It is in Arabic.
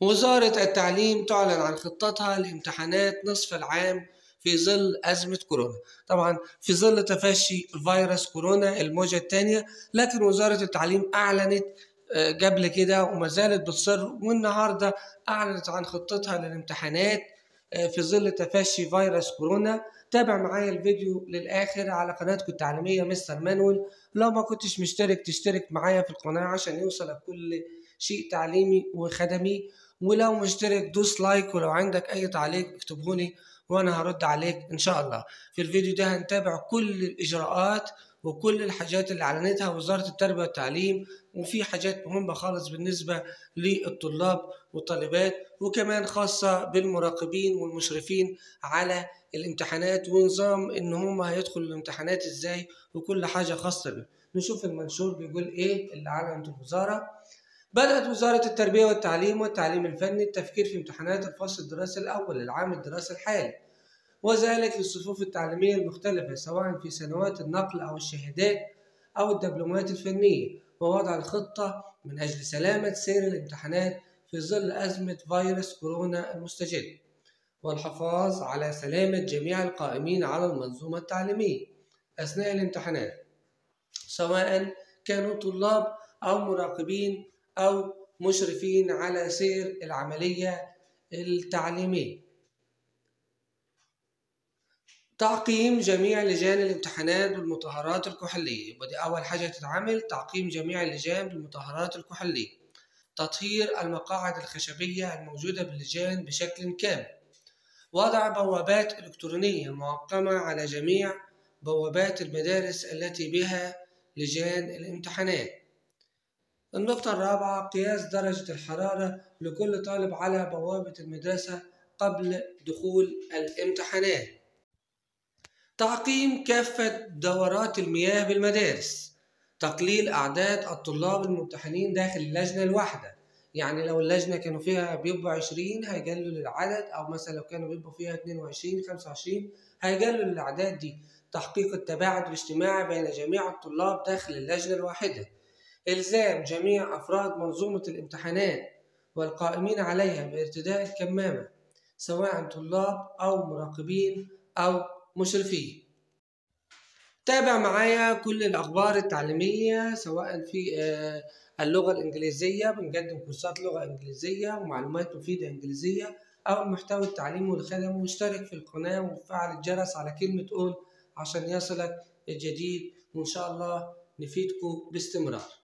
وزارة التعليم تعلن عن خطتها لامتحانات نصف العام في ظل أزمة كورونا. طبعا في ظل تفشي فيروس كورونا الموجة الثانية لكن وزارة التعليم أعلنت قبل كده وما زالت بتصر والنهاردة أعلنت عن خطتها للامتحانات في ظل تفشي فيروس كورونا. تابع معايا الفيديو للآخر على قناتكم التعليمية مستر مانويل. لو ما كنتش مشترك تشترك معايا في القناة عشان يوصلك كل شيء تعليمي وخدمي. ولو مشترك دوس لايك ولو عندك أي تعليق اكتبهولي وأنا هرد عليك إن شاء الله. في الفيديو ده هنتابع كل الإجراءات وكل الحاجات اللي أعلنتها وزارة التربية والتعليم وفي حاجات مهمة خالص بالنسبة للطلاب والطالبات وكمان خاصة بالمراقبين والمشرفين على الامتحانات ونظام إن هم هيدخلوا الامتحانات إزاي وكل حاجة خاصة بيه. نشوف المنشور بيقول إيه اللي أعلنت الوزارة. بدأت وزارة التربية والتعليم والتعليم الفني التفكير في امتحانات الفصل الدراسي الأول للعام الدراسي الحالي وذلك للصفوف التعليمية المختلفة سواء في سنوات النقل أو الشهادات أو الدبلومات الفنية ووضع الخطة من أجل سلامة سير الامتحانات في ظل أزمة فيروس كورونا المستجد. والحفاظ على سلامة جميع القائمين على المنظومة التعليمية أثناء الامتحانات سواء كانوا طلاب أو مراقبين أو مشرفين على سير العملية التعليمية. تعقيم جميع لجان الامتحانات بالمطهرات الكحولية. ودي أول حاجة تتعمل تعقيم جميع اللجان بالمطهرات الكحولية. تطهير المقاعد الخشبية الموجودة باللجان بشكل كامل. وضع بوابات إلكترونية معقمة على جميع بوابات المدارس التي بها لجان الامتحانات. النقطة الرابعة قياس درجة الحرارة لكل طالب على بوابة المدرسة قبل دخول الامتحانات. تعقيم كافة دورات المياه بالمدارس. تقليل أعداد الطلاب الممتحنين داخل اللجنة الواحدة. يعني لو اللجنة كانوا فيها بيبقوا عشرين هيقللوا العدد أو مثلا لو كانوا بيبقوا فيها اتنين وعشرين خمسة وعشرين هيقللوا الأعداد دي. تحقيق التباعد الاجتماعي بين جميع الطلاب داخل اللجنة الواحدة. إلزام جميع أفراد منظومة الامتحانات والقائمين عليها بارتداء الكمامة سواء طلاب أو مراقبين أو مشرفين. تابع معايا كل الأخبار التعليمية سواء في اللغة الإنجليزية بنقدم كورسات لغة إنجليزية ومعلومات مفيدة إنجليزية أو المحتوى التعليمي والخدمي واشترك في القناة وفعل الجرس على كلمة أول عشان يصلك الجديد. وإن شاء الله نفيدكم باستمرار.